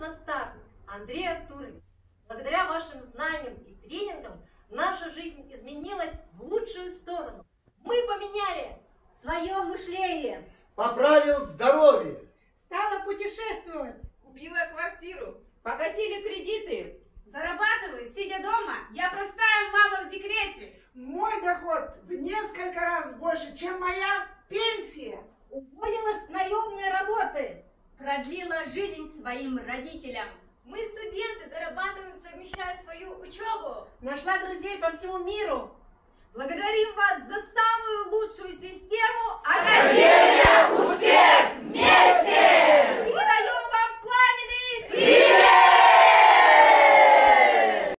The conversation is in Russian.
наставник Андрей Артурович, благодаря вашим знаниям и тренингам наша жизнь изменилась в лучшую сторону. Мы поменяли свое мышление. Поправил здоровье. Стала путешествовать. Купила квартиру. Погасили кредиты. Зарабатываю, сидя дома. Я простая мама в декрете. Мой доход в несколько раз больше, чем моя пенсия. Продлила жизнь своим родителям. Мы студенты, зарабатываем, совмещая свою учебу. Нашла друзей по всему миру. Благодарим вас